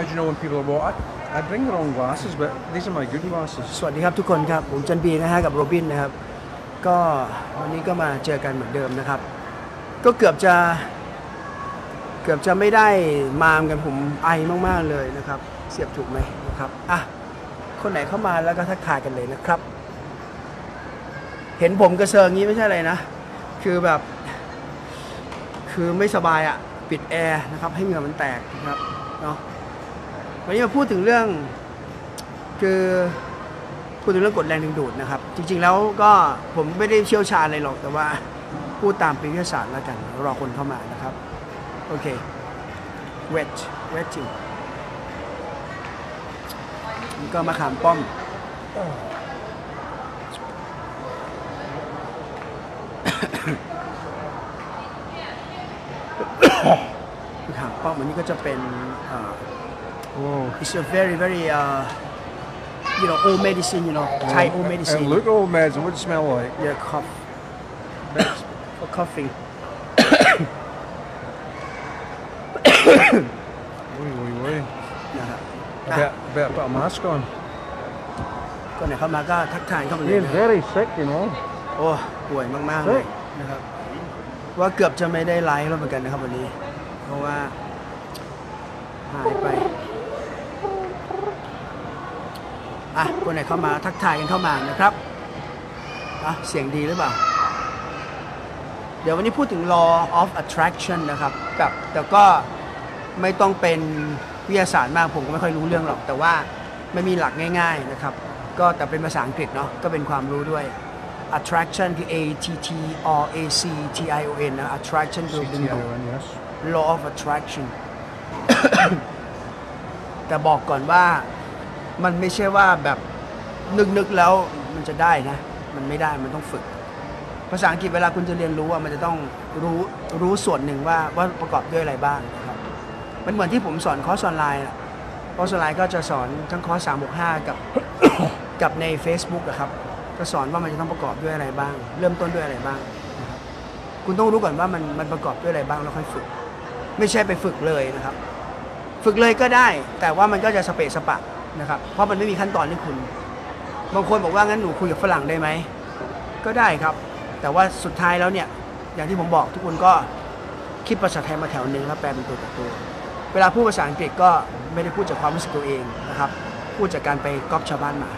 How do you know when people are what? I, I bring the wrong glasses, but these are my good glasses. สวัสดีครับทุกคนครับ ผมจันบีนะฮะกับโรบินนะครับ ก็วันนี้ก็มาเจอกันเหมือนเดิมนะครับ ก็เกือบจะ เกือบจะไม่ได้มามกันผมไอมากๆเลยนะครับ เสียบถูกไหมนะครับอะคนไหนเข้ามาแล้วก็ทักทายกันเลยนะครับ เห็นผมกระเซิงงี้ไม่ใช่อะไรนะ คือแบบ คือไม่สบายอะ่ะ ปิดแอร์นะครับ ให้เหงื่อมันแตกนะครับ เนาะ วันนี้มาพูดถึงเรื่อง คือพูดถึงเรื่องกฎแรงดึงดูดนะครับ จริง ๆ แล้วก็ผมไม่ได้เชี่ยวชาญอะไรหรอกแต่ว่าพูดตามปีวิทยาศาสตร์แล้วกันรอคนเข้ามานะครับ โอเค wet wetting ก็มาขามป้อมมะขามป้อมอันนี้ก็จะเป็นอ่า Whoa. it's a very very uh, you know old medicine you know Thai old It medicine look old meds. What would it smell like? yeah cough That's- for coughing Wee, wee, wee. นะครับ I bet, I better put a mask on. ก็ไหนเข้ามาก็ทักทายเข้ามาเลย You're นะ very sick, you know. โอ้ป่วยมากๆเลยนะครับ ว่าเกือบจะไม่ได้ไลฟ์แล้วเหมือนกันนะครับวันนี้ เพราะว่าหายไป อะคนไหนเข้ามาทักทายกันเข้ามานะครับอะเสียงดีหรือเปล่า เดี๋ยววันนี้พูดถึง law of attraction นะครับแบบแต่ก็ไม่ต้องเป็นวิทยาศาสตร์มากผมก็ไม่ค่อยรู้เรื่องหรอก แต่ว่าไม่มีหลักง่าย ๆนะครับ ก็แต่เป็นภาษาอังกฤษเนาะก็เป็นความรู้ด้วย attraction คือ A T T R A C T I O N นะ attraction คือดึงดูด CTION, yes. law of attraction แต่บอกก่อนว่า มันไม่ใช่ว่าแบบนึกๆแล้วมันจะได้นะ มันไม่ได้มันต้องฝึก ภาษาอังกฤษเวลาคุณจะเรียนรู้อะมันจะต้องรู้รู้ส่วนหนึ่งว่าว่าประกอบด้วยอะไรบ้างนะครับมันเหมือนที่ผมสอนคอร์สออนไลน์คอร์สออนไลน์ก็จะสอนทั้งคอร์ส365กับกับใน Facebook อะครับก็สอนว่ามันจะต้องประกอบด้วยอะไรบ้าง เริ่มต้นด้วยอะไรบ้าง คุณต้องรู้ก่อนว่ามันมันประกอบด้วยอะไรบ้างแล้วค่อยฝึก ไม่ใช่ไปฝึกเลยนะครับ ฝึกเลยก็ได้ แต่ว่ามันก็จะสเปะสปะ นะครับ เพราะมันไม่มีขั้นตอนให้คุณ บางคนบอกว่างั้นหนูคุยกับฝรั่งได้ไหม ก็ได้ครับ แต่ว่าสุดท้ายแล้วเนี่ย อย่างที่ผมบอกทุกคนก็คิดภาษาไทยมาแถวหนึ่งแล้วแปลเป็นตัวต่อตัว เวลาพูดภาษาอังกฤษก็ไม่ได้พูดจากความรู้สึกตัวเองนะครับ พูดจากการไปก๊อปชาวบ้านมา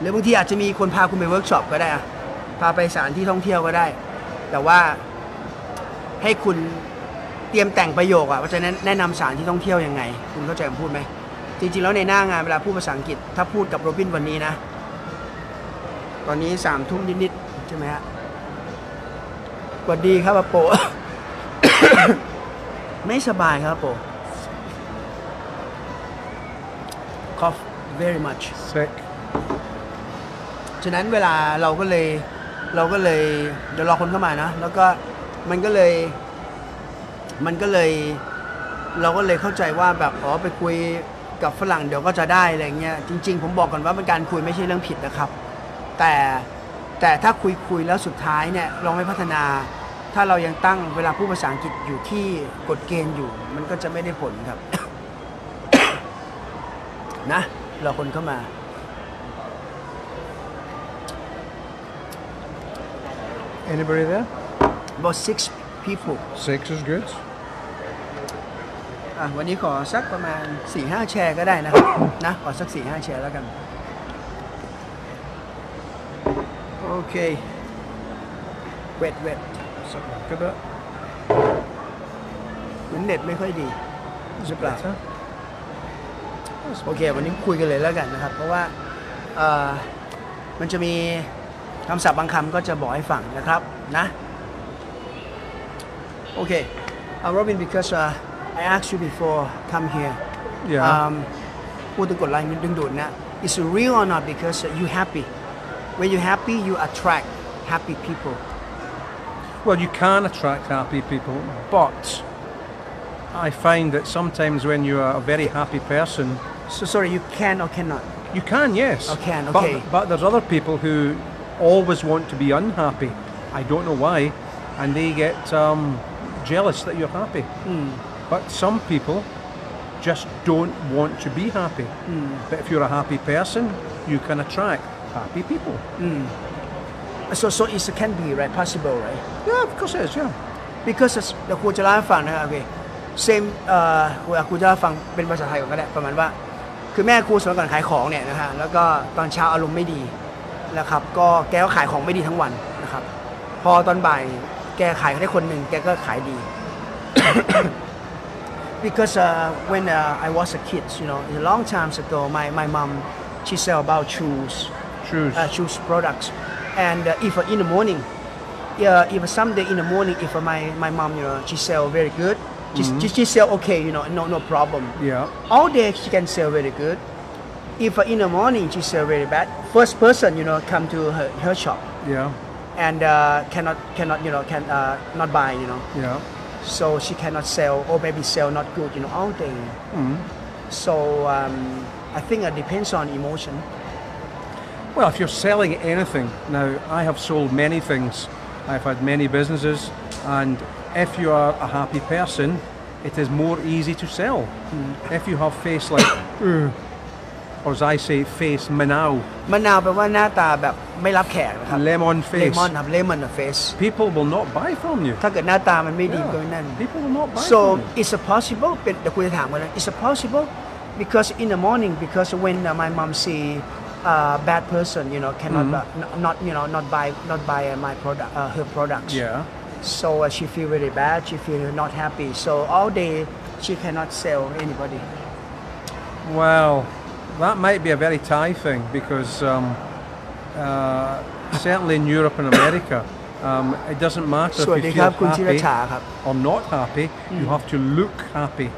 หรือบางทีอาจจะมีคนพาคุณไปเวิร์กช็อปก็ได้อะพาไปสถานที่ท่องเที่ยวก็ได้ แต่ว่าให้คุณ เตรียมแต่งประโยคอะว่าจะแนะแนะนำสถานที่ท่องเที่ยวยังไง คุณเข้าใจผมพูดไหม จริงๆ แล้วในหน้างานเวลาพูดภาษาอังกฤษ ถ้าพูดกับโรบินวันนี้นะ ตอนนี้สามทุ่มนิดๆ ใช่ไหมฮะสวัสดีครับอาโป ไม่สบายครับอาโป cough very much Sick. ฉะนั้นเวลาเราก็เลยเราก็เลยเดี๋ยวรอคนเข้ามานะ แล้วก็มันก็เลย มันก็เลยเราก็เลยเข้าใจว่าแบบอ๋อไปคุยกับฝรั่งเดี๋ยวก็จะได้อะไรเงี้ยจริง ๆ ผมบอกก่อนว่าเป็นการคุยไม่ใช่เรื่องผิดนะครับ แต่แต่ถ้าคุยคุยแล้วสุดท้ายเนี่ยเราไม่พัฒนา ถ้าเรายังตั้งเวลาพูดภาษาอังกฤษอยู่ที่กฎเกณฑ์อยู่ มันก็จะไม่ได้ผลครับ นะรอคนเข้ามา Anybody there? about six people Six is good. วันนี้ขอสักประมาณ4ี่ห้าแชร์ก็ได้นะครับนะขอสัก4ี่ห้าแชร์แล้วกัน โอเคเวทเวท Something like a bit. เหมือนเน็ตไม่ค่อยดีหรือเปล่าโอเค วันนี้คุยกันเลยแล้วกันนะครับ เพราะว่ามันจะมีคำศัพท์บางคำก็จะบอกให้ฟังนะครับนะโอเค uh, Robin because uh, I asked you before, come here. Yeah. Um, what the good line you do now? It's real or not? Because you're happy. When you're happy, you attract happy people. Well, you can attract happy people, but I find that sometimes when you are a very happy person. So sorry, you can or cannot. You can, yes. I can, okay. But, but there's other people who always want to be unhappy. I don't know why, and they get um, jealous that you're happy. Hmm. But some people just don't want to be happy. But if you're a happy person, you can attract happy people. so so it can be right possible right Yeah, of course it is, yeah. because เดี๋ยวครูจะเล่าให้ฟังนะครับโอเค same เอ่อครูครูจะเล่าให้ฟังเป็นภาษาไทยก่อนก็ได้ประมาณว่า คือแม่ครูสมัยก่อนขายของเนี่ยนะฮะแล้วก็ตอนเช้าอารมณ์ไม่ดีนะครับ ก็แกก็ขายของไม่ดีทั้งวันนะครับ พอตอนบ่ายแกขายได้คนหนึ่งแกก็ขายดี because uh, when uh, I was a kid you know a long times ago my my mom she sell about shoes Shoes. uh, shoes products. And uh, if uh, in the morning, uh, if someday in the morning, if uh, my, my mom, you know, she sell very good, she, she, she sell okay, you know, no no problem. yeah. All day she can sell very good. If uh, in the morning she sell very bad, first person, you know, come to her, her shop Yeah. and uh, cannot cannot you know can uh, not buy, you know. Yeah. So she cannot sell or maybe sell not good, you know, all day. So um, I think it depends on emotion. Well, if you're selling anything, now I have sold many things, I've had many businesses, and if you are a happy person, it is more easy to sell. If you have face like, or as I say, face manao, มะนาวแปลว่าหน้าตาแบบไม่รับแขกนะครับ lemon เล face, มอนครับเลมอนเฟส people will not buy from you. ถ้าเกิดหน้าตามันไม่ดีก็ไม่ Yeah. นั่น People will not buy so from you. it's a possible เป็นเดี๋ยวคุณจะถามกันนะ it's a possible because in the morning because when uh, my mom see uh, bad person you know cannot uh, n- not you know not buy not buy uh, my product uh, her products Yeah. so uh, she feel very bad she feel not happy so all day she cannot sell anybody Well, that might be a very Thai thing because um, uh, certainly in Europe and America, um, it doesn't matter if you feel happy or not happy, mm. you have to look happy.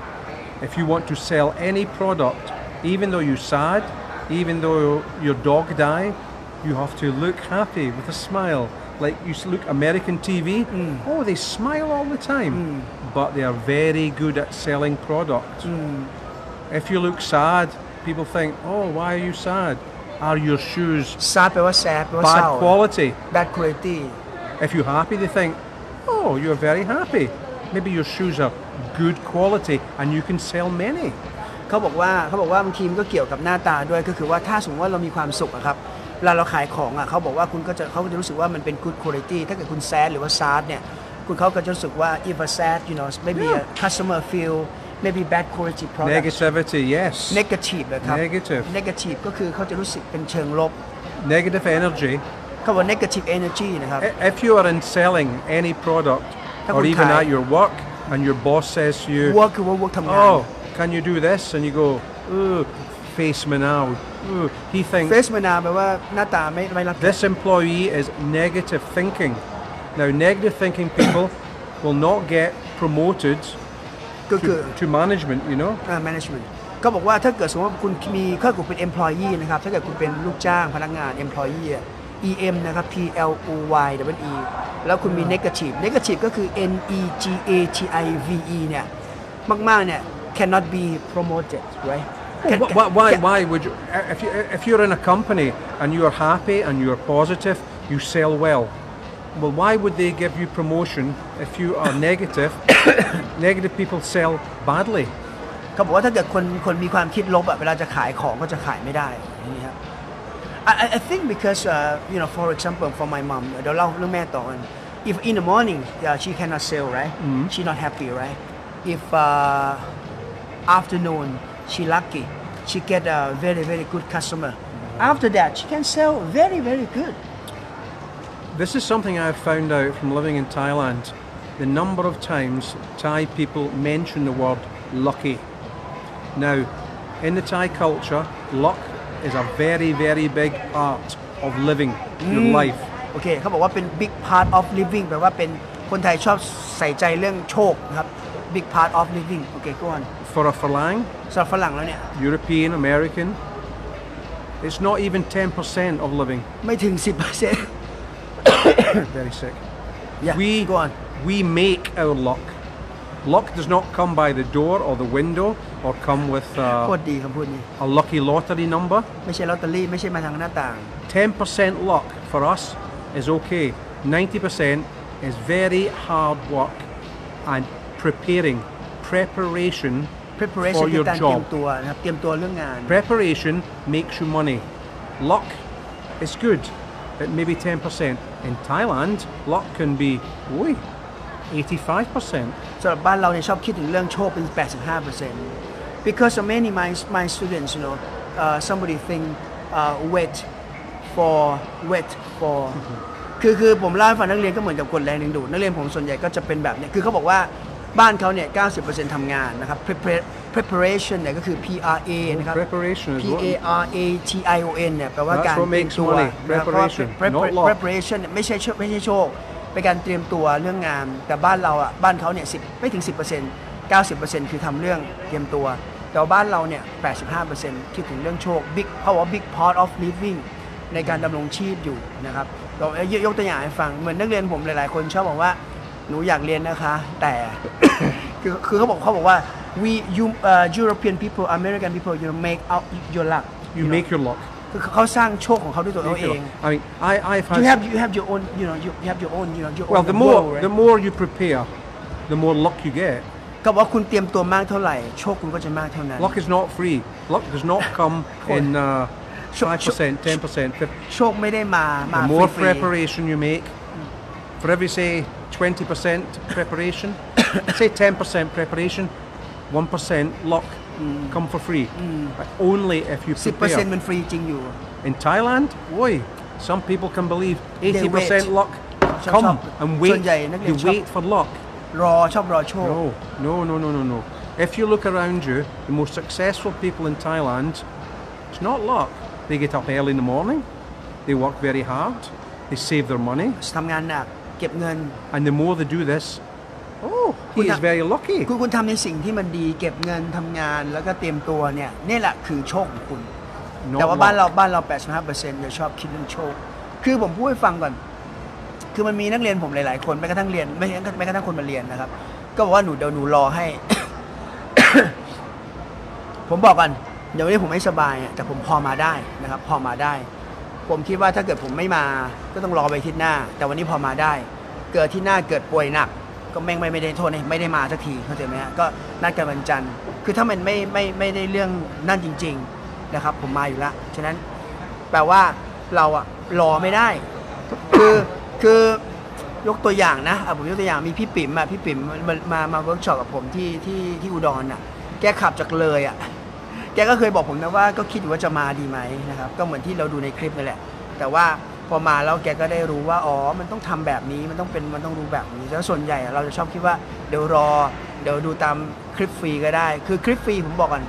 If you want to sell any product, even though you're sad, even though your dog died, you have to look happy with a smile. Like you look American TV, mm. oh, they smile all the time, mm. but they are very good at selling product. Mm. If you look sad, people think, oh, why are you sad? Are your shoes ซาแปลว่าแซดแปลว่าเศร้า bad quality? bad quality If you're happy, they think, oh, you're very happy. Maybe your shoes are good quality and you can sell many. เขาบอกว่าเขาบอกว่าบางทีมันก็เกี่ยวกับหน้าตาด้วยก็คือว่าถ้าสมมติว่าเรามีความสุขอะครับเวลาเราขายของอะเขาบอกว่าคุณก็จะเขาก็จะรู้สึกว่ามันเป็น good quality ถ้าเกิดคุณ sad หรือว่า sad เนี่ยคุณเขาก็จะรู้สึกว่า if a sad you know maybe a customer feel maybe bad quality product Negativity, yes. negative นะครับ Negative. negative ก็คือเขาจะรู้สึกเป็นเชิงลบ Negative energy. เขาบอก negative energy นะครับ I- If you are in selling any productถ้า or คุณ even ขาย at your work and your boss says to you, work คือว่า work ทำงาน oh, can you do this? And you go, ooh, face me now. Ooh. He thinks, face มานาแปลว่าหน้าตาไม่ไม่รับ This employee is negative thinking. Now, negative thinking people will not get promoted ก็คือ to, to management, you know. อ่า management ก็บอกว่าถ้าเกิดสมมติว่าคุณมีถ้าคุณเป็น employee นะครับ ถ้าเกิดคุณเป็นลูกจ้างพนักงาน employee อะ EM นะครับ P L O Y W E แล้วคุณมี negative negative ก็คือ N E G A T I V E เนี่ย มาก ๆ เนี่ย cannot be promoted right Well, Can- wh- wh- why, can- why would you, if, you, if you're in a company and you're happy and you're positive, you sell well. Well, why would they give you promotion if you are negative? negative people sell badly. เขาบอกว่าถ้าเกิดคนคนมีความคิดลบอะเวลาจะขายของก็จะขายไม่ได้อย่างนี้ครับ I, I- I think because uh, you know for example for my mom เดี๋ยวเล่าเรื่องแม่ต่อกัน if in the morning yeah, she cannot sell right she not happy right if uh, afternoon she lucky she get a very very good customer after that she can sell very very good This is something I've found out from living in Thailand. The number of times Thai people mention the word lucky. Now, in the Thai culture, luck is a very, very big part of living your life. โอเคเขาบอกว่าเป็น big part of living แปลว่าเป็นคนไทยชอบใส่ใจเรื่องโชคนะครับ big part of living โอเคก็อน For a Falang, สำหรับฝรั่งแล้วเนี่ย European, American, it's not even 10% of living. ไม่ถึง 10% Very sick. yeah We, go on we make our luck. Luck does not come by the door or the window or come with โค uh, ตรดีคำพูดนี้ a lucky lottery number. ไม่ใช่ลอตเตอรี่ ไม่ใช่มาทางหน้าต่าง 10% luck for us is okay. 90% is very hard work and preparing. Preparation preparation for คือ your การเตรียม job. ตัวนะครับ เตรียมตัวเรื่องงาน Preparation makes you money. Luck is good at maybe 10%. In Thailand, luck can be, oi, 85%. สำหรับบ้านเราเนี่ยชอบคิดถึงเรื่องโชคเป็น 85% because of many my my students you know uh, somebody think uh, wait for wait for คือคือผมเล่าให้ฟังนักเรียนก็เหมือนกับกดแรงดึงดูดนักเรียนผมส่วนใหญ่ก็จะเป็นแบบเนี้ยคือเขาบอกว่า บ้านเขาเนี่ย 90%ทำงานนะครับ Prepare- preparation เนี่ยก็คือ P R A นะครับ Preparation is P what- A R A T I O N เนี่ยแปลว่า That's การ what เตรียม makes ตัว money. นะครับเพราะว่า Preparation, prep- not luck. preparation เนี่ยไม่ใช่โชไม่ใช่โชค เป็นการเตรียมตัวเรื่องงาน แต่บ้านเราอะ บ้านเขาเนี่ย10 ไม่ถึง 10% 90%คือทำเรื่องเตรียมตัว แต่ว่าบ้านเราเนี่ย 85%คิดถึงเรื่องโชค big เพราะว่า big part of living ในการดำรงชีพอยู่นะครับเรายกยกตัวอย่างให้ฟัง เหมือนนักเรียนผมหลาย ๆ คนชอบบอกว่า หนูอยากเรียนนะคะ แต่ คือคือเขาบอกเขาบอกว่า we you uh, European people American people you make out your luck You know. make your luck. คือเขาสร้างโชคของเขาด้วยตัวเขา Make เอ your ง luck. I mean, I, I've had you have you have your own you know you, you have your own you know your Well, own the more goal, right? the more you prepare, the more luck you get. ก็บอกว่าคุณเตรียมตัวมากเท่าไหร่โชคคุณก็จะมากเท่านั้น Luck is not free. Luck does not come in uh, Sure, five percent, ten percent. The โชคไม่ได้มามา more ฟรี preparation you make, for every say twenty percent preparation, say ten percent preparation, one percent luck come for free. But only if you สิบเปอร์เซ็น prepare. ต์มันฟรีจริงอยู่ In Thailand, boy, some people can believe eighty percent wait. luck. Some- Come some- and ส่ wait. วนใหญ่นักเรียน You ชอบ wait for luck. รอชอบรอโชค No, no, no, no, no, no. If you look around you, the most successful people in Thailand, it's not luck. They get up early in the morning, they work very hard, they save their money, ทำงานหนัก เก็บเงิน and the more they do this, oh, he is Kuna- very lucky. คุณคุณทำในสิ่งที่มันดีเก็บเงินทำงานแล้วก็เตรียมตัวเนี่ยนี่แหละคือโชคของคุณ Not แต่ว่าบ้าน luck. เราบ้านเรา 85%จะชอบคิดเรื่องโชค คือผมพูดให้ฟังก่อน คือมันมีนักเรียนผมหลาย ๆ คนแม้กระทั่งเรียนไม่ไม่กระทั่งคนมาเรียนนะครับ ก็บอกว่าหนูเดี๋ยวหนูรอให้ ผมบอกกันเดี๋ยววันนี้ผมไม่สบายอะแต่ผมพอมาได้นะครับ พอมาได้ ผมคิดว่าถ้าเกิดผมไม่มาก็ต้องรอไปอาทิศหน้า แต่วันนี้พอมาได้ เกิดที่หน้าเกิดป่วยหนัก ก็แม่งไม่ไม่ได้โทษไม่ได้มาสักทีเข้าใจไหมฮะก็นัดกันวันจันทร์คือถ้ามันไม่ไม่ไม่ได้เรื่องนั่นจริง ๆนะครับ ผมมาอยู่แล้วฉะนั้นแปลว่าเราอะรอไม่ได้ คือคือยกตัวอย่างนะอะผมยกตัวอย่างมีพี่ปิ๋มอะพี่ปิ๋มมามามาเวิร์กช็อปกับผมที่ที่ที่อุดรน่ะแกขับจากเลยอะ แกก็เคยบอกผมนะว่าก็คิดอยู่ว่าจะมาดีไหมนะครับ ก็เหมือนที่เราดูในคลิปนั่นแหละ แต่ว่าพอมาแล้วแกก็ได้รู้ว่าอ๋อ มันต้องทำแบบนี้มันต้องเป็นมันต้องรู้แบบนี้แล้วส่วนใหญ่อะเราจะชอบคิดว่าเดี๋ยวรอ เดี๋ยวดูตามคลิปฟรีก็ได้ คือคลิปฟรีผมบอกก่อน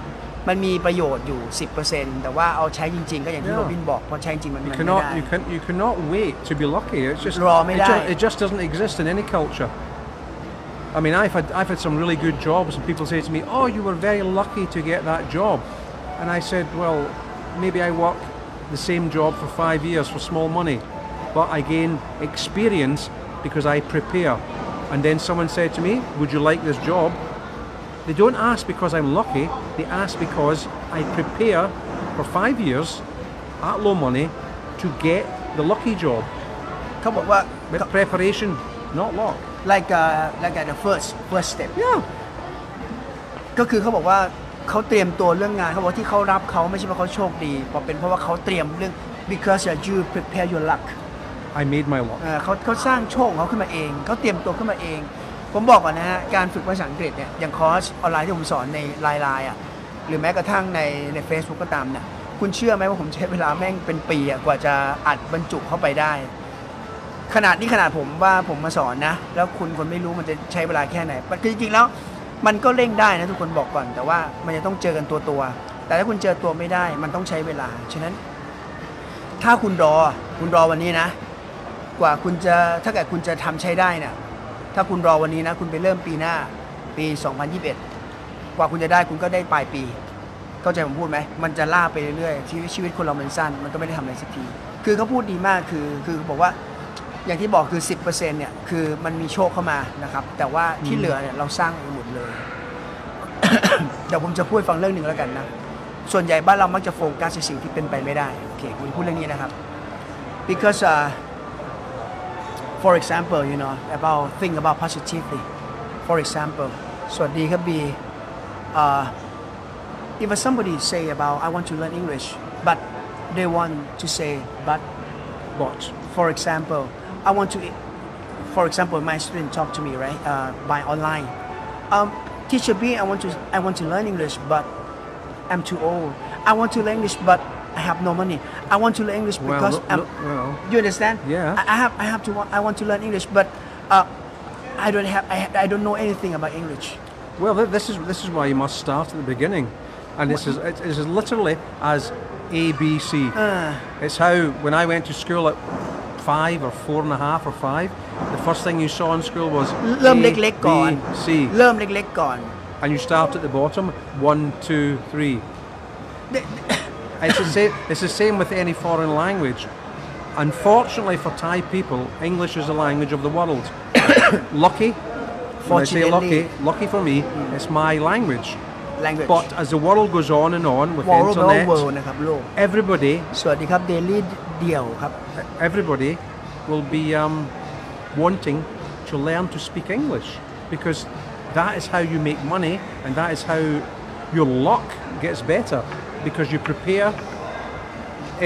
มันมีประโยชน์อยู่ 10%แต่ว่าเอาใช้จริง ๆ ก็อย่างที่ Yeah. โรบินบอกพอใช้จริงมัน You มันไม่ได้ cannot, you can, you cannot wait to be lucky. It's just, Raw it, me ju- die. it just doesn't exist in any culture. I mean, I've had, I've had some really good jobs, and people say to me, Oh, you were very lucky to get that job. And I said, Well, maybe I work the same job for five years for small money, but I gain experience because I prepare. And then someone said to me, Would you like this job? They don't ask because I'm lucky, they ask because I prepare for five years at low money to get the lucky job. Come on, what? With preparation, not luck. Like uh, like uh, the first first step Yeah. ก็คือเขาบอกว่าเขาเตรียมตัวเรื่องงานเขาบอกที่เขารับเขาไม่ใช่เพราะเขาโชคดีเพราะเป็นเพราะว่าเขาเตรียมเรื่อง because you prepare your luck I made my luck. เอ่อเขาเขาสร้างโชคของเขาขึ้นมาเองเขาเตรียมตัวขึ้นมาเอง ผมบอกก่อนนะฮะการฝึกภาษาอังกฤษเนี่ยอย่างคอร์สออนไลน์ที่ผมสอนในไลน์ไลน์อะหรือแม้กระทั่งในใน Facebook ก็ตามเนี่ยคุณเชื่อไหมว่าผมใช้เวลาแม่งเป็นปีอะกว่าจะอัดบรรจุเข้าไปได้ ขนาดนี้ขนาดผมว่าผมมาสอนนะ แล้วคุณคนไม่รู้มันจะใช้เวลาแค่ไหนคือจริงๆแล้ว มันก็เร่งได้นะทุกคนบอกก่อน แต่ว่ามันจะต้องเจอกันตัวตัวแต่ถ้าคุณเจอตัวไม่ได้มันต้องใช้เวลา ฉะนั้น ถ้าคุณรอคุณรอวันนี้นะ กว่าคุณจะถ้าเกิดคุณจะทำใช้ได้เนี่ยถ้าคุณรอวันนี้นะ คุณไปเริ่มปีหน้าปี 2021 กว่าคุณจะได้คุณก็ได้ปลายปี เข้าใจผมพูดไหมมันจะล่าไปเรื่อยๆชีวิตชีวิตคนเรามันสั้น มันก็ไม่ได้ทำอะไรสักที คือเขาพูดดีมากคือคือบอกว่า อย่างที่บอกคือ 10%เนี่ยคือมันมีโชคเข้ามานะครับ แต่ว่าที่เหลือเนี่ยเราสร้างเองหมดเลย เดี๋ยวผมจะพูดให้ฟังเรื่องหนึ่งแล้วกันนะ ส่วนใหญ่บ้านเรามักจะโฟกัสในสิ่งที่เป็นไปไม่ได้โอเคผมจะพูดเรื่องนี้นะครับ because uh, for example you know about think about positively for example สวัสดีครับบี uh, if somebody say about I want to learn English but they want to say but But for example I want to for example my student talk to me right uh, by online. Um, teacher B I want to I want to learn English but I'm too old. I want to learn English but I have no money. I want to learn English Well, because look- I'm, look- well, you understand? Yeah. I, I have I have to want, I want to learn English but uh, I don't have I, I don't know anything about English. Well, this is this is why you must start at the beginning, and this is it is literally as A B C. It's how when I went to school at five or four and a half or five, the first thing you saw in school was เริ่ม A, เล็กๆก่อน B, C, เริ่มเล็กๆก่อน and you start at the bottom. One, two, three. It's the same. It's the same with any foreign language. Unfortunately for Thai people, English is the language of the world. lucky. When I say lucky, Fortunately. lucky for me, it's my language. language But as the world goes on and on with the world แปลว่า internet, world นะครับโลก everybody, สวัสดีครับ daily เดี่ยวครับ everybody will be um, wanting to learn to speak English because that is how you make money and that is how your luck gets better because you prepare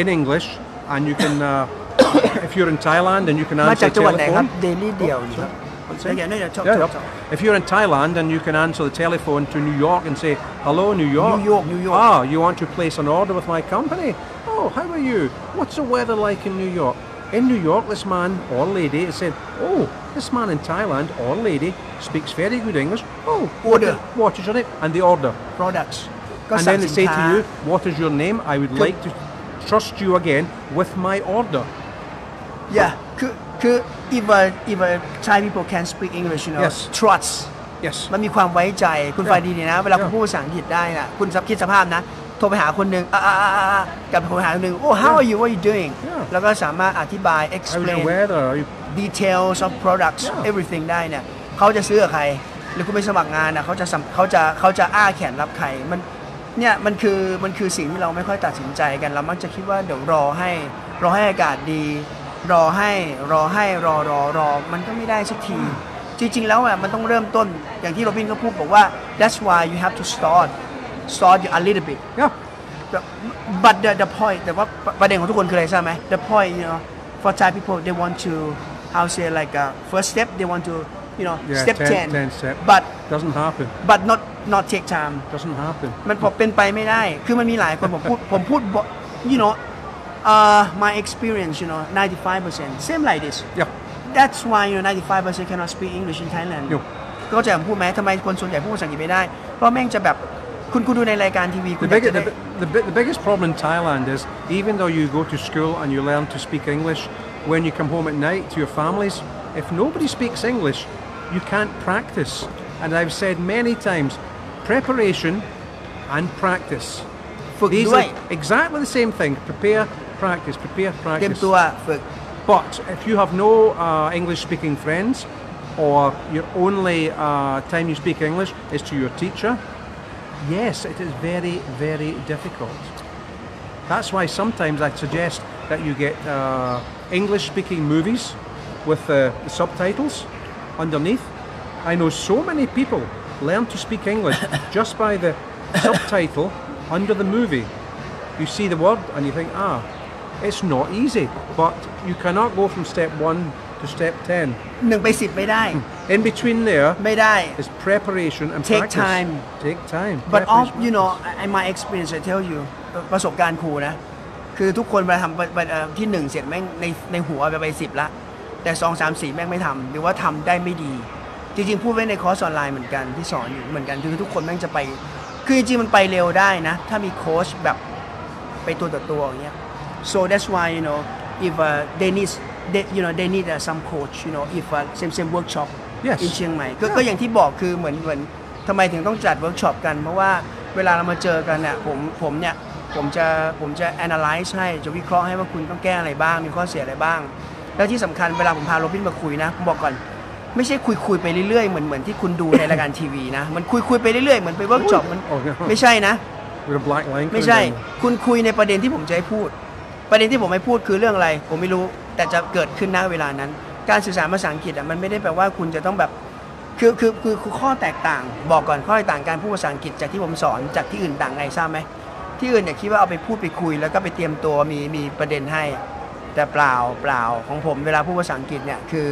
in English and you can, uh, if you're in Thailand and you can มา answer จาก the จังหวัดไหนครับ telephone. daily เดี่ยวนี่ครับ Yeah, no, yeah, yeah. If you're in Thailand and you can answer the telephone to New York and say, hello, New York. New York, New York. Ah, you want to place an order with my company? Oh, how are you? What's the weather like in New York? In New York, this man or lady said, oh, this man in Thailand or lady speaks very good English. Oh, order. What is your name? And the order. Products. And then they say to you, what is your name? I would like to trust you again with my order. Yeah. คือ if a if a Thai people can speak English you know Yes. trust Yes. มันมีความไว้ใจคุณ Yeah. ฝ่ายดีเนี่ยนะ เวลาคุณ Yeah. พูดภาษาอังกฤษได้นะคุณคิดสภาพนะโทรไปหาคนหนึ่งอ่าอ่าอ่าอ่ากับโทรไปหาคนหนึ่ง oh how are you what are you doing Yeah. แล้วก็สามารถอธิบาย How's explain your weather? Are you details of products Yeah. everything ได้เนี่ยเขาจะซื้อกับใคร หรือคุณไปสมัครงานนะเขาจะสัมเขาจะเขาจะอ้าแขนรับใครมันเนี่ยมันคือมันคือสิ่งที่เราไม่ค่อยตัดสินใจกันเรามักจะคิดว่าเดี๋ยวรอให้รอให้อากาศดี รอให้รอให้รอรอรอมันก็ไม่ได้สักที จริง ๆ แล้วอะมันต้องเริ่มต้นอย่างที่โรบินก็พูดบอกว่า that's why you have to start start a little bit Yeah. but the the point แต่ว่าประเด็นของทุกคนคืออะไรใช่ไหม the point you know for Thai people they want to how say like a first step they want to you know Yeah, step 10 10 10 step. but Doesn't happen. but not not take time Doesn't happen. มันผมเป็นไปไม่ได้ คือมันมีหลายคนผมพูดผมพูดบ่ you know uh my experience you know 95% same like this Yeah. that's why you know 95% cannot speak English in Thailand อยู่ ก็จะผมพูดไหมทำไมคนส่วนใหญ่พูดภาษาอังกฤษไม่ได้ เพราะแม่งจะแบบคุณคุณดูในรายการทีวี คุณ The, อยาก big, จะได้ the, the, bi- the biggest problem in Thailand is even though you go to school and you learn to speak English, when you come home at night to your families, if nobody speaks English, you can't practice. And I've said many times, preparation and practice. ฝึก These ด้วย are exactly the same thing. Prepare, practice, prepare practice. get to that, but but if you have no uh, English speaking friends, or your only uh, time you speak English is to your teacher, yes, it is very, very difficult. That's why sometimes I suggest that you get uh, English speaking movies with the subtitles underneath. I know so many people learn to speak English just by the subtitle under the movie. You see the word and you think, ah, it's not easy, but you cannot go from step one to step 10. หนึ่งไปสิบไม่ได้ In between there ไม่ได้ is preparation and Take practice. time. Take time. but all Preparation. you know I my experience I tell you ประสบการณ์ครูนะ คือทุกคนเวลาทำไปไปเอ่อที่หนึ่งเสร็จแม่งในในหัวไปไปสิบละแต่สองสามสี่แม่งไม่ทำหรือว่าทำได้ไม่ดี จริงๆ พูดไว้ในคอร์สออนไลน์เหมือนกันที่สอนอยู่เหมือนกันคือทุกคนแม่งจะไป คือจริงๆมันไปเร็วได้นะ ถ้ามีโค้ชแบบไปตัวต่อตัวอย่างเงี้ย so that's why you know if uh, they need they, you know they need uh, some coach you know if uh, same same workshop Yes. in เชียงใหม่ก็ก็อย่างที่บอกคือเหมือนเหมือนทำไมถึงต้องจัดเวิร์กช็อปกัน เพราะว่าเวลาเรามาเจอกันเนี่ยผมผมเนี่ยผมจะผมจะ analyze ให้จะวิเคราะห์ให้ว่าคุณต้องแก้อะไรบ้าง มีข้อเสียอะไรบ้าง แล้วที่สำคัญเวลาผมพาโรบินมาคุยนะผมบอกก่อน ไม่ใช่คุยคุยไปเรื่อยๆเหมือนเหมือนที่คุณดูในรายการทีวีนะมันคุยคุยไปเรื่อยๆเหมือนไปเวิร์กช็อปมันโอ้โหไม่ใช่นะ With a black line. ไม่ coming ใช่ down. คุณคุยในประเด็นที่ผมจะให้พูด ประเด็นที่ผมให้พูดคือเรื่องอะไร ผมไม่รู้แต่จะเกิดขึ้นณเวลานั้น การสื่อสารภาษาอังกฤษอะมันไม่ได้แปลว่าคุณจะต้องแบบคือคือคือคือข้อแตกต่าง บอกก่อนข้อแตกต่างการพูดภาษาอังกฤษจากที่ผมสอนจากที่อื่นต่างไงทราบไหมที่อื่นเนี่ยคิดว่าเอาไปพูดไปคุย แล้วก็ไปเตรียมตัวมีมีประเด็นให้ แต่เปล่าเปล่าของผมเวลาพูดภาษาอังกฤษเนี่ยคือ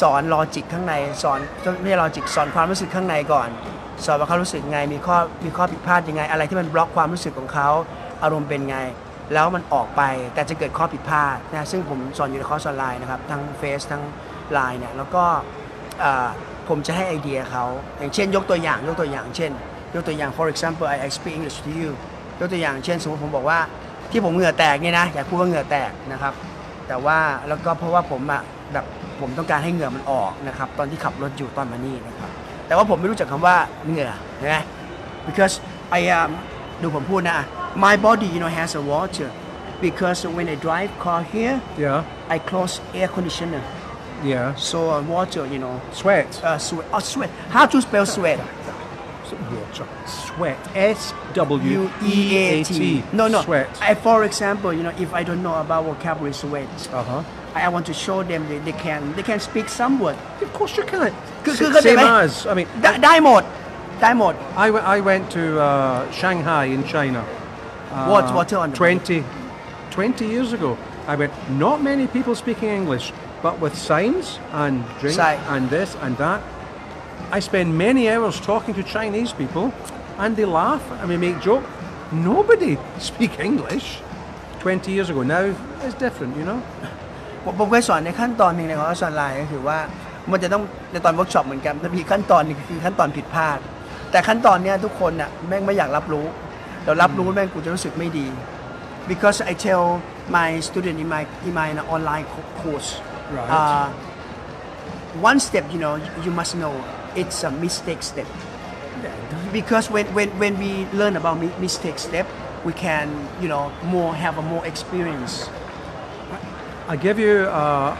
สอนลอจิกข้างในสอนไม่ใช่ลอจิกสอนความรู้สึกข้างในก่อน สอนว่าเขารู้สึกไงมีข้อมีข้อผิดพลาดยังไง อะไรที่มันบล็อกความรู้สึกของเขาอารมณ์เป็นไง แล้วมันออกไปแต่จะเกิดข้อผิดพลาดนะซึ่งผมสอนอยู่ในคอร์สออนไลน์นะครับ ทั้งเฟซทั้งไลน์เนี่ยแล้วก็ผมจะให้ไอเดียเขาอย่างเช่น ยกตัวอย่างยกตัวอย่างเช่น ยกตัวอย่าง for example I speak English to you ยกตัวอย่างเช่น สมมติผมบอกว่าที่ผมเหงื่อแตกเนี่ยนะอยากพูดว่าเหงื่อแตกนะครับ แต่ว่าแล้วก็เพราะว่าผมอะแบบผมต้องการให้เหงื่อมันออกนะครับตอนที่ขับรถอยู่ตอนมานี่นะครับแต่ว่าผมไม่รู้จักคำว่าเหงื่อนะ because I um ดูผมพูดนะ my body you know has a water because when I drive car here Yeah, I close air conditioner yeah. so uh, water you know Sweat. uh, sweat oh sweat how to spell sweat Water. Sweat. S W U E A T. no no Sweat. I, for example you know if I don't know about vocabulary sweat Uh huh. I, I want to show them they, they can they can speak some word Of course you can. Good- S- good- good, Same mate. as. I mean, ได้ได้หมด ได้หมด I, w- I went to uh, Shanghai in China. Uh, What- what's on the 20, 20 years ago. I went, not many people speaking English, but with signs and drink Sign. and this and that. I spend many hours talking to Chinese people and they laugh and we make joke. Nobody speak English 20 years ago. Now it's different, you know. ผมผมเคยสอนในขั้นตอนหนึ่งในคอร์สออนไลน์ก็คือว่ามันจะต้องในตอนเวิร์กช็อปเหมือนกันมันมีขั้นตอนหนึงคือขั้นตอนผิดพลาด แต่ขั้นตอนเนี้ยทุกคนน่ะแม่งไม่อยากรับรู้เรารับรู้แม่งกูจะรู้สึกไม่ดี because I tell my student in my in my online co- course Right. uh, one step you know you must know it's a mistake step because when when when we learn about mi- mistake step we can you know more have a more experience I give you uh,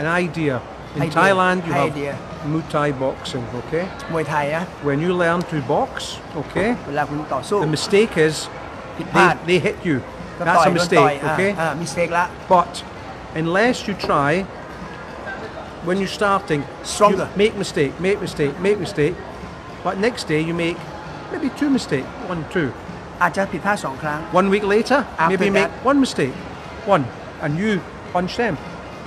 an idea. In Idea. Thailand, you have Idea. Muay Thai boxing, okay? มวยไทยอะ When you learn to box, okay, เวลาคุณต่อสู้ the mistake is ผิดพลา they, ด they hit you. ก็ That's ต่อย a โดนต่อย mistake, อ่า okay? อ่ามิสเทคละ But unless you try, when you're starting, Stronger. you make mistake, make mistake, make mistake. But next day you make maybe two mistake, one, two. อาจจะผิดพลาดสองครั้ง One week later, After maybe you make that- one mistake, one, and you punch them.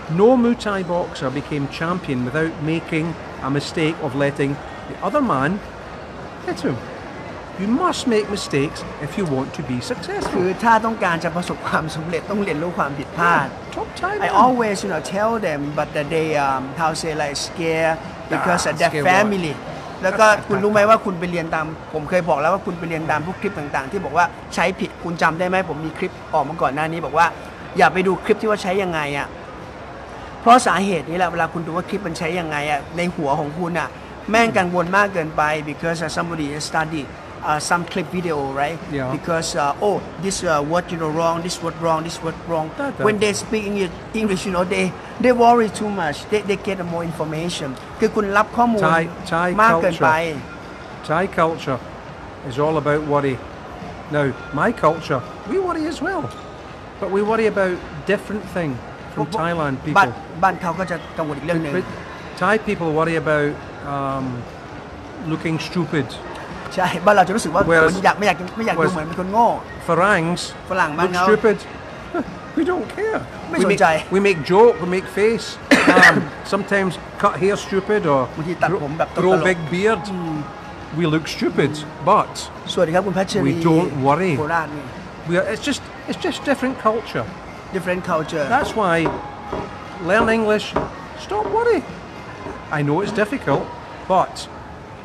No Muay Thai boxer became champion without making a mistake of letting the other man hit him. You must make mistakes if you want to be คือ successful. ถ้าต้องการจะประสบความสำเร็จต้องเรียนรู้ความผิดพลาด Top Thai I man. always you know tell them but that they um, how say like scare because Ah, of their scare what? family แล้วก็คุณรู้ไหมว่าคุณไปเรียนตาม ผมเคยบอกแล้วว่าคุณไปเรียนตามพวกคลิปต่างๆ ที่บอกว่าใช้ผิดคุณจำได้ไหมผมมีคลิปออกมาก่อนหน้านี้บอกว่า อย่าไปดูคลิปที่ว่าใช้ยังไงอะ เพราะสาเหตุนี้แหละเวลาคุณดูว่าคลิปมันใช้ยังไงอ่ะในหัวของคุณอ่ะแม่งกังวลมากเกินไป because uh, somebody study uh, some clip video right Yeah. because uh, oh this uh, word you know wrong this word wrong this word wrong That- that- when they speak English English you know they they worry too much they they get more information คือคุณรับข้อมูล Thai- Thai มากเกินไป Thai culture is all about worry. Now, my culture, we worry as well, but we worry about different thing from Thailand บ้าน people. บ้านเขาก็จะกังวลอีกเรื่องหนึ่ง But Thai people worry about um, looking stupid. ใช่บ้านเราจะรู้สึกว่า Whereas- คนอยากไม่อยากไม่อยากดู whereas- เหมือนเป็นคนโง่ Farangs Farang look bang hao. stupid. we don't care.ไม่ We สน make, ใจ we make joke, we make face. um, sometimes cut hair stupid or บางทีตัด grow, ผมแบบตลก grow big beard. We look stupid, but สวัสดีครับคุณพัชรี We don't worry. โคราชนี่ we are, it's just it's just different culture. different culture That's why learn English. Stop worry. I know it's difficult, but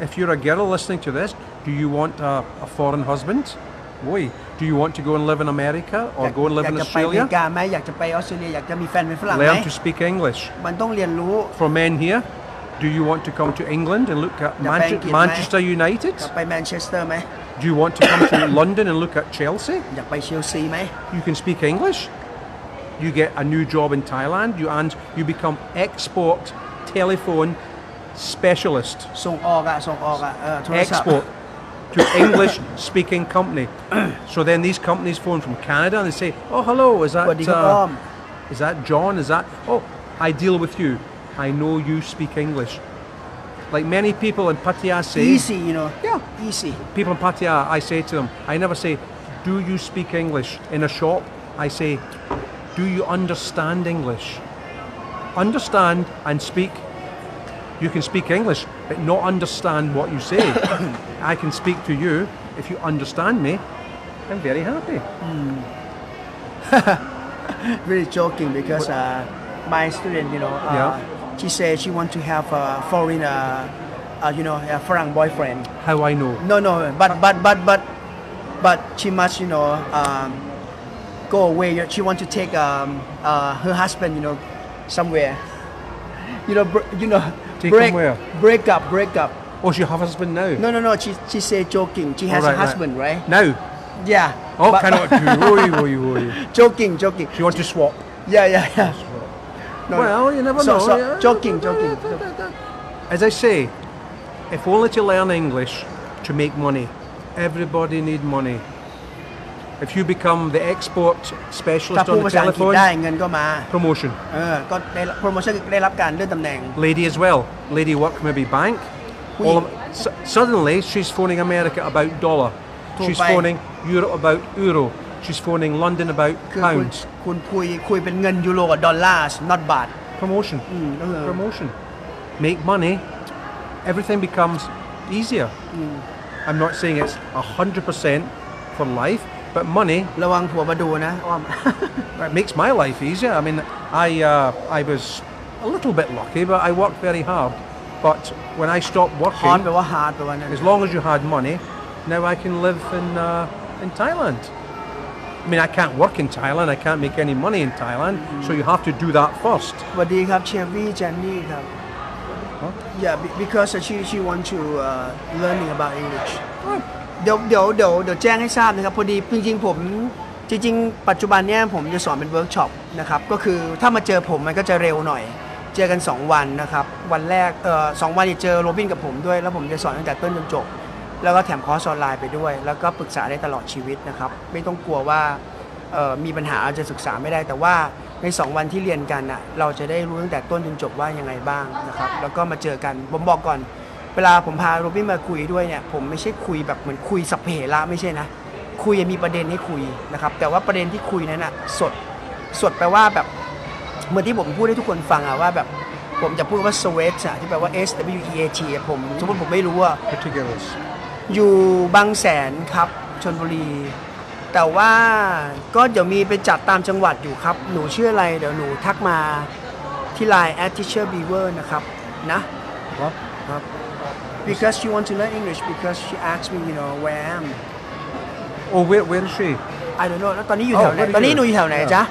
if you're a girl listening to this, do you want a, a foreign husband? Boy, do you want to go and live in America อ or ยาก go and live อยาก in จะไปอเมริ Australia? กาไหมอยากจะไปออสเตรเลียอยากจะมีแฟนเป็นฝรั่งไหม Learn to speak English. มันต้องเรียนรู้ For men here, do you want to come to England and look at Yeah, Manche- thank you, mate. Manchester United? อยากไปแมนเชสเตอร์ไหม Do you want to come to London and look at Chelsea? อยากไปเชลซีไหม You can speak English. You get a new job in Thailand. You and you become export telephone specialist. ส่งออกอะส่งออกอะเออโทรศัพท์ Export to English speaking company. so then these companies phone from Canada and they say, "Oh, hello, is ส that วัสดีครับอ้อม uh, is that John? Is that oh, I deal with you. I know you speak English. like many people in Pattaya say, easy you know Yeah. easy people in Pattaya, I say to them, I never say, do you speak English in a shop? I say, do you understand English? Understand and speak. You can speak English, but not understand what you say. I can speak to you. If you understand me, I'm very happy. really joking because uh, my student, you know, uh, Yeah. she said she want to have a foreign, uh, uh, you know, a foreign boyfriend. How I know. No, no, but but but but but she must, you know, um, go away. She want to take um, uh, her husband, you know, somewhere. You know, br- you know, Take break him where? break up, break up. Oh, she have a husband now? No, no, no. She she said joking. She has Oh, right, a husband, right? Now? Yeah. Oh, But- cannot do. Oi, oi, oi. joking, joking. She want to swap. Yeah, yeah, yeah. No, Well, you never so, know. So, yeah. joking, joking. As I say, if only to learn English to make money. Everybody need money If you become the export ถ้า specialist พูด on the ภาษาอังกฤษ telephone, ได้เงินก็มา promotion. เออ ก็ได้รับโปรโมชั่นได้รับการเลื่อนตำแหน่ง Lady as well. Lady work maybe bank. Oui. All of, su- suddenly she's phoning America about dollar. Thôi She's bay. phoning Europe about euro. She's phoning London about คือคุณ pounds. คุณคุยคุยเป็นเงินยูโรกับดอลลาร์ not บาท Promotion. อืมก็คือ Promotion. Make money. Everything becomes easier. I'm not saying it's hundred percent for life, but money ระวังผัวมาดูนะอ้อม It makes my life easier. I mean, I uh, I was a little bit lucky, but I worked very hard. But when I stopped ฮอน working, แปลว่าฮาร์ดแปลว่านั้น as long as you had money, now I can live in uh, in Thailand. I mean, I can't work in Thailand. I can't make any money in Thailand. So you have to do that first. สวัสดีครับเชฟวี่เจนนี่ครับ Huh? yeah be- because she she want to uh, learning about English เดี๋ยวเดี๋ยวเดี๋ยวเดี๋ยวแจ้งให้ทราบนะครับ พอดีจริงๆผมจริงๆ ปัจจุบันเนี่ยผมจะสอนเป็นเวิร์กช็อปนะครับก็คือถ้ามาเจอผมมันก็จะเร็วหน่อย เจอกัน 2 วันนะครับ วันแรกเอ่อสองวันเนี่ยเจอโรบินกับผมด้วย แล้วผมจะสอนตั้งแต่ต้นจนจบ แล้วก็แถมคอร์สออนไลน์ไปด้วย แล้วก็ปรึกษาได้ตลอดชีวิตนะครับ ไม่ต้องกลัวว่าเอ่อมีปัญหาอาจจะศึกษาไม่ได้แต่ว่าใน 2 วันที่เรียนกันน่ะเราจะได้รู้ตั้งแต่ต้นจนจบว่ายังไงบ้างนะครับแล้วก็มาเจอกันผมบอกก่อน เวลาผมพาโรบินมาคุยด้วยเนี่ยผมไม่ใช่คุยแบบเหมือนคุยสัพเพเหระไม่ใช่นะ คุยมีประเด็นให้คุยนะครับ แต่ว่าประเด็นที่คุยนั้นอะสดสดแปลว่าแบบเหมือนที่ผมพูดให้ทุกคนฟังอะว่าแบบผมจะพูดว่า sweat อะที่แปลว่า S W E A T อะผมสมมติผมไม่รู้อะ Particulars. อยู่บางแสนครับชนบุรี แต่ว่าก็เดี๋ยวมีไปจัดตามจังหวัดอยู่ครับ หนูชื่ออะไรเดี๋ยวหนูทักมาที่ไลน์ at teacher beaver นะครับ นะ What? ครับ because she want to learn English because she asked me you know where I am Oh, where where is she? I don't know แล้วตอนนี้อยู่แถวไหน Oh, very ตอนนี้ good. หนูอยู่แถวไหน Yeah. จ๊ะ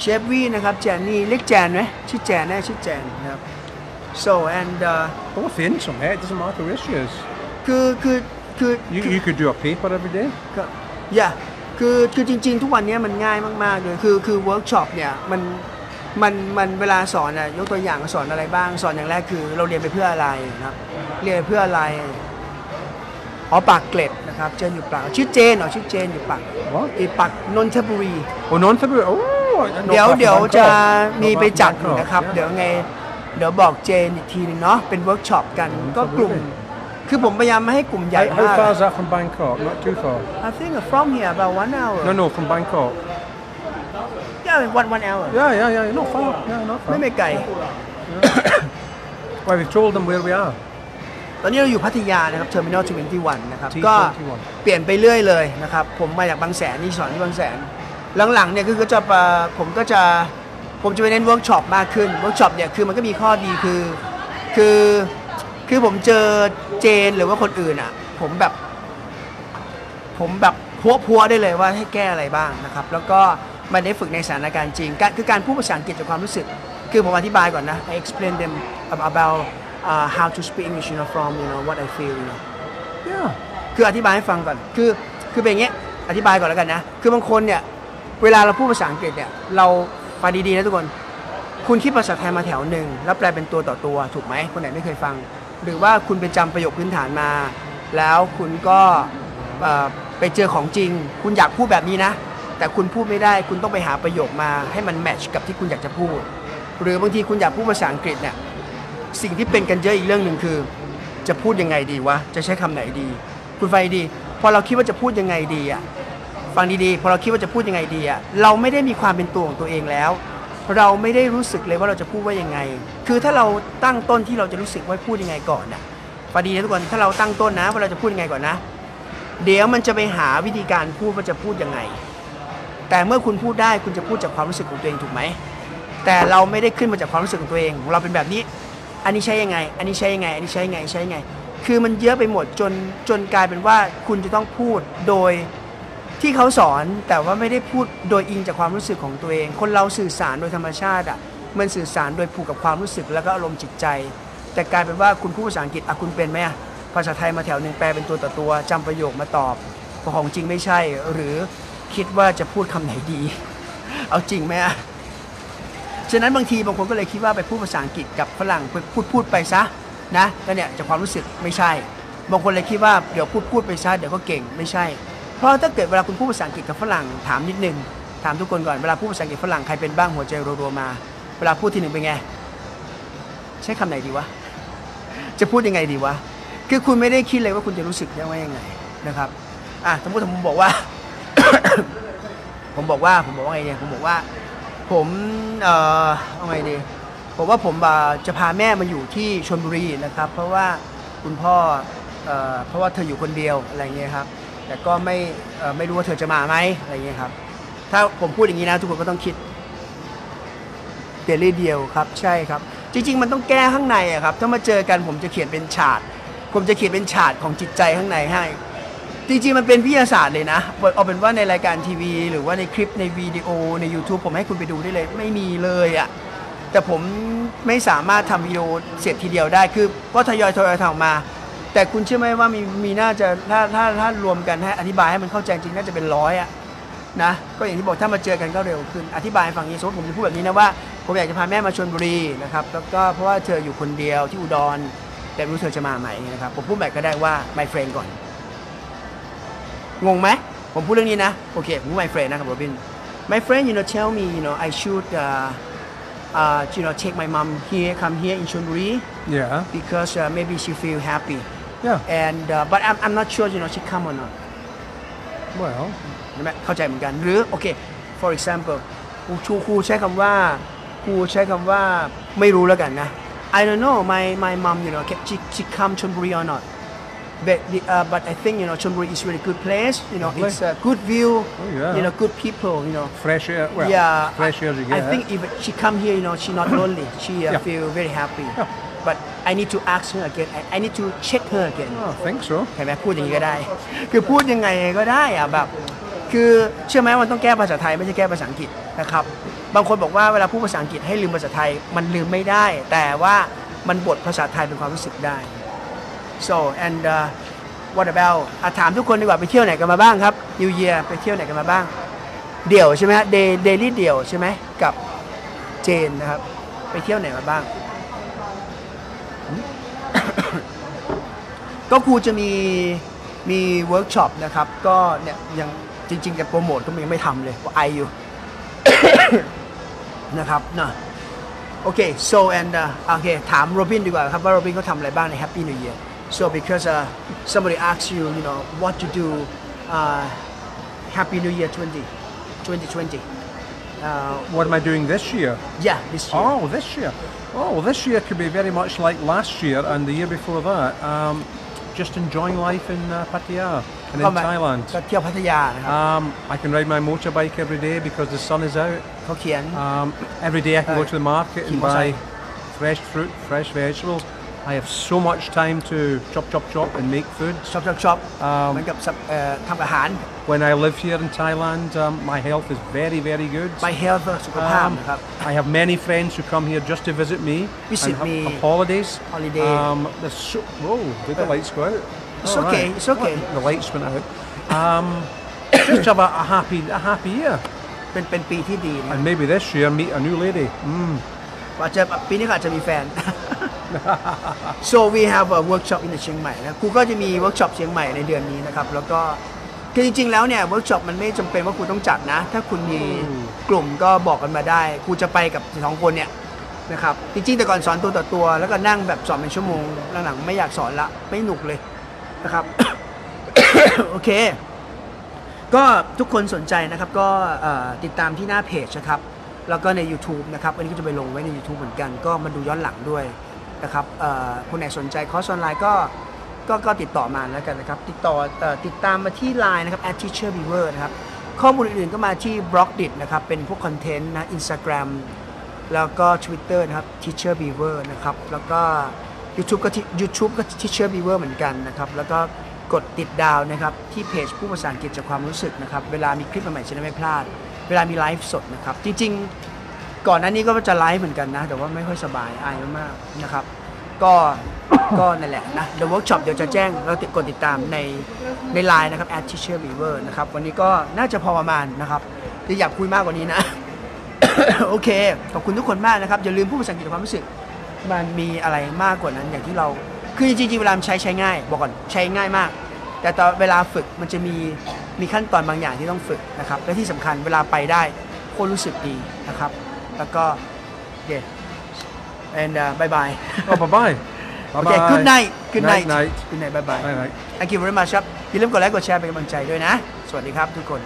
เชฟวี่นะครับ แจนนี่ เรียกแจนไหมชื่อแจนแน่ชื่อแจนนะครับ so and uh, Both in some It doesn't matter where she is. คือคือคือ You you could do a paper every day. ก็อย่าคือ คือจริง ๆ ทุกวันนี้มันง่ายมาก ๆ เลย คือ คือเวิร์กช็อปเนี่ย มัน มันมันเวลาสอนอะยกตัวอย่างสอนอะไรบ้าง สอนอย่างแรกคือ เราเรียนไปเพื่ออะไรนะครับ เรียนไปเพื่ออะไรอ๋อปากเกร็ดนะครับเจนอยู่ปากชื่อเจนเหรอชื่อเจนอยู่ปาก What? อีปากนนทบุรี Oh, non February. Oh, not เดี๋ยว far from เดี๋ยว Bangkok. จะ Not มี far ไป from จัดอยู่ Bangkok, นะครับ yeah. เดี๋ยวไงเดี๋ยวบอกเจนอีกทีหนึงเนาะเป็นเวิร์กช็อปกันก็กลุ่ม คือผมพยายามไม่ให้กลุ่มใหญ่ How, มาก how far is that from Bangkok? Not too far. I think from here about one hour No, no, from Bangkok. Yeah one one hour Yeah, yeah, yeah. Not far. Yeah, not ไม่ far. ไม่ไกล Well, we've told them where we are. ตอนนี้เราอยู่พัทยานะครับ Terminal 21 นะครับ T21 ก็เปลี่ยนไปเรื่อยเลยนะครับ ผมมาจากบางแสนนี่สอนที่บางแสน หลังๆเนี่ยคือก็จะปะผมก็จะผมจะไปเน้นเวิร์กช็อปมากขึ้นเวิร์กช็อปเนี่ยคือมันก็มีข้อดีคือ คือคือผมเจอเจนหรือว่าคนอื่นอะ ผมแบบ ผมแบบพัวพัวๆได้เลยว่าให้แก้อะไรบ้างนะครับ แล้วก็ มันได้ฝึกในสถานการณ์จริงการคือการพูดภาษาอังกฤษจากความรู้สึก คือผมอธิบายก่อนนะ I explain them about uh, how to speak English you know from you know what I feel you know Yeah. คืออธิบายให้ฟังก่อน คือคือเป็นอย่างเงี้ยอธิบายก่อนแล้วกันนะ คือบางคนเนี่ยเวลาเราพูดภาษาอังกฤษเนี่ยเราฟังดีๆนะทุกคน คุณคิดภาษาไทยมาแถวหนึ่งแล้วแปลเป็นตัวต่อตัวถูกไหมคนไหนไม่เคยฟัง หรือว่าคุณไปจำประโยคพื้นฐานมา แล้วคุณก็เอ่อไปเจอของจริง คุณอยากพูดแบบนี้นะ แต่คุณพูดไม่ได้คุณต้องไปหาประโยคมาให้มันแมทช์กับที่คุณอยากจะพูด หรือบางทีคุณอยากพูดภาษาอังกฤษเนี่ยสิ่งที่เป็นกันเยอะอีกเรื่องหนึ่งคือ จะพูดยังไงดีวะจะใช้คำไหนดี คุณไฟดี พอเราคิดว่าจะพูดยังไงดีอะฟังดีๆพอเราคิดว่าจะพูดยังไงดีอะเราไม่ได้มีความเป็นตัวของตัวเองแล้ว เราไม่ได้รู้สึกเลยว่าเราจะพูดว่ายังไง คือถ้าเราตั้งต้นที่เราจะรู้สึกว่าพูดยังไงก่อนน่ะฟังดีนะทุกคนถ้าเราตั้งต้นนะว่าเราจะพูดยังไงก่อนนะ เดี๋ยวมันจะไปหาวิธีการพูดว่าจะพูดยังไง แต่เมื่อคุณพูดได้คุณจะพูดจากความรู้สึกของตัวเองถูกไหม แต่เราไม่ได้ขึ้นมาจากความรู้สึกของตัวเอง เราเป็นแบบนี้ อันนี้ใช้ยังไง อันนี้ใช้ยังไง อันนี้ใช้ยังไงใช้ยังไง คือมันเยอะไปหมดจนจนกลายเป็นว่าคุณจะต้องพูดโดยที่เขาสอนแต่ว่าไม่ได้พูดโดยอิงจากความรู้สึกของตัวเอง คนเราสื่อสารโดยธรรมชาติอะมันสื่อสารโดยผูกกับความรู้สึกแล้วก็อารมณ์จิตใจ แต่กลายเป็นว่าคุณพูดภาษาอังกฤษอะคุณเป็นไหมภาษาไทยมาแถวหนึ่งแปลเป็นตัวต่อตัวจำประโยคมาตอบพอของจริงไม่ใช่หรือ คิดว่าจะพูดคำไหนดี เอาจริงไหมอะฉะนั้นบางทีบางคนก็เลยคิดว่าไปพูดภาษาอังกฤษกับฝรั่งพูดพูดไปซะนะแล้วเนี่ยจากความรู้สึกไม่ใช่ บางคนเลยคิดว่าเดี๋ยวพูดพูดไปซะเดี๋ยวก็เก่งไม่ใช่ เพราะถ้าเกิดเวลาคุณพูดภาษาอังกฤษกับฝรั่งถามนิดนึงถามทุกคนก่อนเวลาพูดภาษาอังกฤษฝรั่งใครเป็นบ้างหัวใจรัวๆมา เวลาพูดทีหนึ่งเป็นไง ใช้คำไหนดีวะจะพูดยังไงดีวะคือคุณไม่ได้คิดเลยว่าคุณจะรู้สึกได้ว่ายังไงนะครับอะสมมติผมบอกว่า ผมบอกว่าผมบอกว่าไงเนี่ยผมบอกว่า ผมเอ่อเอาไงดีผมว่าผมจะพาแม่มาอยู่ที่ชลบุรีนะครับ เพราะว่าคุณพ่อเอ่อเพราะว่าเธออยู่คนเดียวอะไรเงี้ยครับ แต่ก็ไม่ไม่รู้ว่าเธอจะมาไหมอะไรเงี้ยครับ ถ้าผมพูดอย่างนี้นะทุกคนก็ต้องคิดเดลี่เดียวครับ ใช่ครับ จริง ๆ มันต้องแก้ข้างในอะครับ ถ้ามาเจอกันผมจะเขียนเป็นฉากผมจะเขียนเป็นฉากของจิตใจข้างในให้ จริงๆ มันเป็นวิทยาศาสตร์เลยนะ เอาเป็นว่าในรายการทีวี หรือว่าในคลิปในวิดีโอใน YouTube ผมให้คุณไปดูได้เลย ไม่มีเลยอะ่ะ แต่ผมไม่สามารถทำวิดีโอเสร็จทีเดียวได้ คือก็ทยอยทยอยทำออกมา แต่คุณเชื่อไหมว่ามีมีน่าจะถ้าถ้าถ้ารวมกันให้อธิบายให้มันเข้าใจจริงน่าจะเป็นร้อยอะนะ ก็อย่างที่บอกถ้ามาเจอกันก็เร็วขึ้น อธิบายให้ฟังอย่งนี้สมมติผมจะพูดแบบนี้นะว่า ผมอยากจะพาแม่มาชลบุรีนะครับ แล้วก็เพราะว่าเธออยู่คนเดียวที่อุดร แต่ไม่รู้เธอจะมาไหมนะครับ ผมพูดแบบก็ได้ว่า my friend ก่อน งงไหมผมพูดเรื่องนี้นะ โอเคผมพูด my friend นะครับโรบิน my friend you know tell me you know I should uh, uh, you know take my mom here come here in Chonburi Yeah. because uh, maybe she feel happy Yeah. and uh, but I'm, I'm not sure you know she come or not Well, เห็นไหมเข้าใจเหมือนกัน หรือโอเค for example ครูชูครูใช้คำว่าครูใช้คำว่าไม่รู้แล้วกันนะ I don't know my my mom you know she she come Chonburi or not but the- uh, but I think you know Chonburi is really good place you know Lovely. it's a good view Oh, yeah. you know good people you know fresh air. Well, yeah fresh air you I get. think if she come here you know she not lonely she uh, Yeah. feel very happy Yeah. but I need to ask her again I, I need to check her again Oh, I think so. เห็นไหมพูดอย่างนี้ก็ได้ คือพูดยังไงก็ได้อะแบบ คือเชื่อไหมว่ามันต้องแก้ภาษาไทยไม่ใช่แก้ภาษาอังกฤษนะครับ บางคนบอกว่าเวลาพูดภาษาอังกฤษให้ลืมภาษาไทย มันลืมไม่ได้ แต่ว่ามันบทภาษาไทยเป็นความรู้สึกได้ so and uh, what about อะถามทุกคนดีกว่าไปเที่ยวไหนกันมาบ้างครับ New Year ไปเที่ยวไหนกันมาบ้าง เดี่ยวใช่ไหมฮะ Day Daily เดี่ยวใช่ไหมกับเจนนะครับ ไปเที่ยวไหนมาบ้าง ก็ครูจะมีมีเวิร์กช็อปนะครับ ก็เนี่ยยังจริง ๆ จะโปรโมทก็ยังไม่ทำเลยเพราไออยู่นะครับนะโอเค so and uh, โอเค ถามโรบินดีกว่าครับ ว่าโรบินเขาทำอะไรบ้างใน Happy New Year so because uh, somebody asks you you know what to do uh, Happy New Year 20 2020 uh, What am I doing this year? yeah this year Oh, this year. Oh, well, this year could be very much like last year and the year before that. Um, just enjoying life in uh, Pattaya and ก็ in มา Thailand. ก็เที่ยวพัทยานะครับ Um, I can ride my motorbike every day because the sun is out. เขาเขียน Um, every day I can go Uh, to the market and keep buy aside. fresh fruit, fresh vegetables. I have so much time to chop, chop, chop and make food. ชอบชอบชอบ Um, เหมือนกับสับเอ่อทำอาหาร When I live here in Thailand, um, my health is very, very good. My health สุขภาพ Um, นะครับ I have many friends who come here just to visit me Visit and have, me. have holidays. Holiday. Um, there's so, whoa, did the lights go out? It's All okay, right. it's okay. The lights went out. Um, just have a, a happy, a happy year, เป็นเป็นปีที่ดีนะ and maybe this year meet a new lady. Mm. อาจจะปีนี้ก็อาจจะมีแฟน so we have a workshop in เชียงใหม่นะครูก็จะมีเวิร์กช็อปเชียงใหม่ในเดือนนี้นะครับ แล้วก็คือจริง ๆ แล้วเนี่ยเวิร์กช็อปมันไม่จำเป็นว่าครูต้องจัดนะ ถ้าคุณมีกลุ่มก็บอกกันมาได้ครูจะไปกับสองคนเนี่ยนะครับจริงๆแต่ก่อนสอนตัวต่อตัว แล้วก็นั่งแบบสอนเป็นชั่วโมงหลังๆไม่อยากสอนละไม่หนุกเลยนะครับ โอเค ก็ทุกคนสนใจนะครับ ก็เอ่อติดตามที่หน้าเพจนะครับ แล้วก็ใน YouTube นะครับ อันนี้ก็จะไปลงไว้ใน YouTube เหมือนกัน ก็มาดูย้อนหลังด้วย นะครับเอ่อคนไหนสนใจคอร์สออนไลน์ก็ก็ก็ติดต่อมาแล้วกันนะครับ ติดต่อเอ่อติดตามมาที่ Line นะครับ @teacherbeaver นะครับ ข้อมูลอื่นๆก็มาที่ b l o g d i t นะครับ เป็นพวกคอนเทนต์นะ Instagram แล้วก็ Twitter นะครับ Teacher Beaver นะครับ แล้วก็ YouTube ก็ YouTube ก็ Teacher Beaver เหมือนกันนะครับ แล้วก็กดติดดาวนะครับ ที่เพจผู้ภาษาอังกฤษจากความรู้สึกนะครับ เวลามีคลิปใหม่ๆจะได้ไม่พลาด เวลามีไลฟ์สดนะครับ จริงๆ ก่อนหน้านี้ก็จะไลฟ์เหมือนกันนะ แต่ว่าไม่ค่อยสบายอายมากๆนะครับ ก็ก็นั่นแหละนะ The Workshop เดี๋ยวจะแจ้งแล้วติดกดติดตามในในไลน์นะครับ at teacher beaver นะครับ วันนี้ก็น่าจะพอประมาณนะครับที่อยากคุยมากกว่านี้นะ โอเค ขอบคุณทุกคนมากนะครับ อย่าลืมผู้ภาษาอังกฤษความรู้สึก มันมีอะไรมากกว่านั้นอย่างที่เรา คือจริงๆเวลาใช้ใช้ง่าย บอกก่อนใช้ง่ายมาก แต่ตอนเวลาฝึกมันจะมีมีขั้นตอนบางอย่างที่ต้องฝึกนะครับ และที่สำคัญเวลาไปได้โคตรรู้สึกดีนะครับ แล้วก็โอเค and uh, bye bye Oh, bye bye. โอเค good night good night night. good night bye bye Night night. thank you very much ครับอย่าลืมกดไลค์กดแชร์เป็นกำลังใจด้วยนะ สวัสดีครับทุกคน